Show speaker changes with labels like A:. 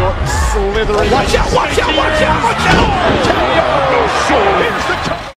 A: Randy Orton slithering.
B: Watch out, watch out, watch out!